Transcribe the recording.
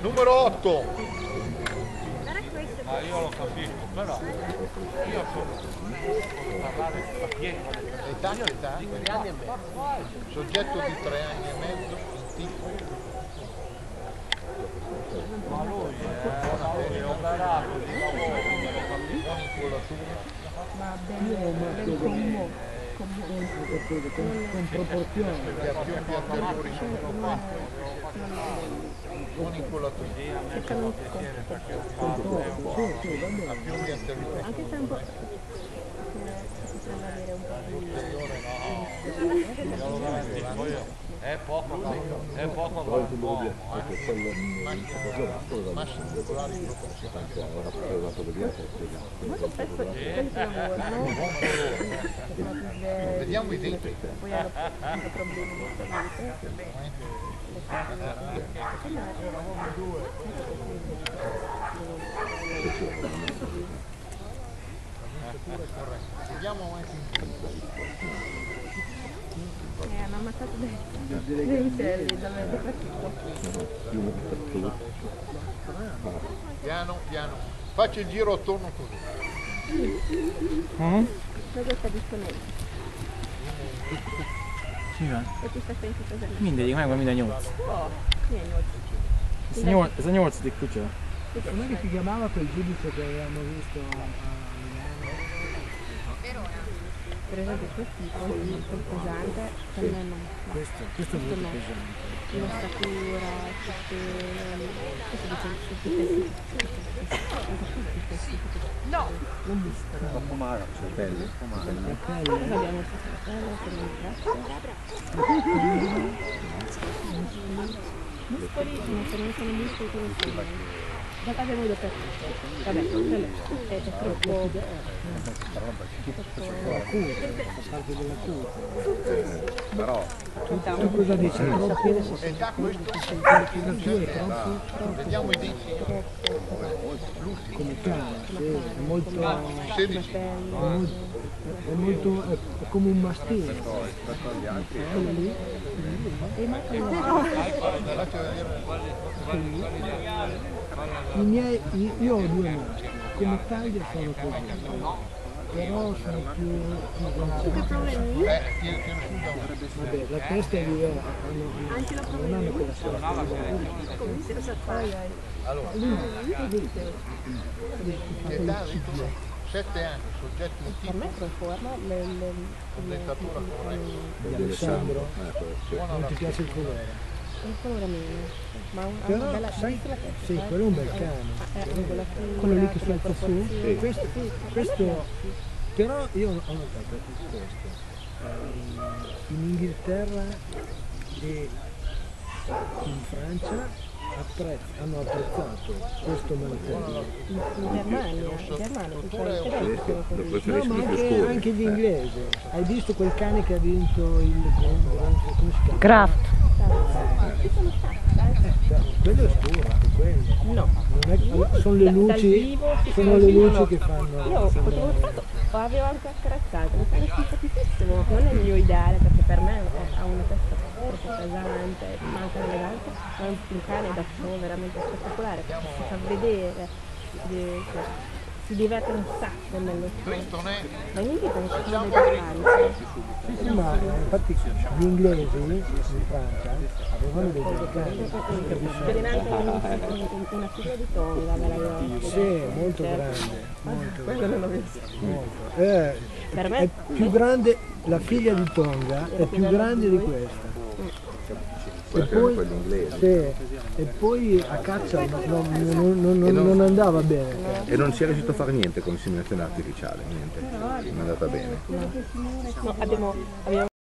Numero 8. Ma io lo capisco, però io sono parlare le L'età, l'età? Tre anni e mezzo. Soggetto di 3 anni e mezzo, il tipo. Ma lui è operato di lavoro, Buona incollatura. Ma ben, ben commo, commo. Con, con proporzione. Sì, va bene. Ha piombi anteriori. Anche se è un po'... Si potrebbe avere un po' di... è poco, è poco per un uomo. Massimo muscolari proporzionali. Molto spesso quelli che lavorano potrebbe... Vediamo i denti. Poi hanno hanno problemi di salute. Vediamo avanti. Eh, hanno ammazzato dei, dei. Piano, piano. Faccia il giro attorno così. Dove sta disponendo? Mivel? E? Mindegyik megvan. Oh. Ez a, nyolc, ez a nyolcadik kutya. Come si chiamava quel giudice che avevamo visto a? Per esempio quel tipo di quel pesante, per me no. Questo, questo è molto no. pesante. L'ossatura, tutte... Questo pezzi. No! Non visto. Pomara, cioè bello. La pelle, abbiamo? La pelle, per il braccio. Muscoli, non sono muscoli come sono. Da abbiamo detto per. Vabbè, vabbè, è, troppo... Però Tu cosa dici? E da questo vediamo i denti. Come sì, è molto... 16. È molto, è come un mastino. Quello E i miei, io ho due maschi, come taglia sono così, però sono più, più. Eh, da una. Vabbè, la testa è diversa, hanno, non hanno quella sorta. Allora, che età ha detto? 7 anni, soggetto in per tipo, me conforma le, le, dentatura corretta. di Alessandro, non la ti piace il colore. Colore meno, ma una Però, bella sai, la testa, sì, eh? quello è un bel cane. È angolatura, Quello lì che con le salta su, proporzioni. questo, Sì, questo, però io ho notato questo, eh, in Inghilterra e in Francia apprezz- hanno apprezzato questo maltese. in, in Germania, in Germania. No, ma anche, anche gli inglesi. Hai visto quel cane che ha vinto il bronzo? Come si chiama? Kraft. Ci sono stati, Cioè, quello è scuro, anche quello. No. Non è- sono le luci, vivo, sono le luci che fanno. Io ho fotografato, avevo anche accarezzato, mi sembra simpaticissimo, non è il mio ideale perché per me ha una testa troppo pesante, manca l'eleganza, ma è un, un cane da show veramente spettacolare, perché si fa vedere, di- cioè, si diverte un sacco nello ne Ma in Inghilterra non ci sono dei vacanze, Sì, ma infatti gli inglesi in Francia avevano dei un- un- una figlia di Tonga, me l'avevo Sì, molto grande, molto Quello grande. non l'ho visto. molto. Eh, Per me- è più grande, la figlia di Tonga è più grande di questa. E poi, sì, e poi a caccia no- no- non, non- non- non andava bene. E non si è riuscito a fare niente con inseminazione artificiale, niente. Non è andata bene. No, abbiamo, abbiamo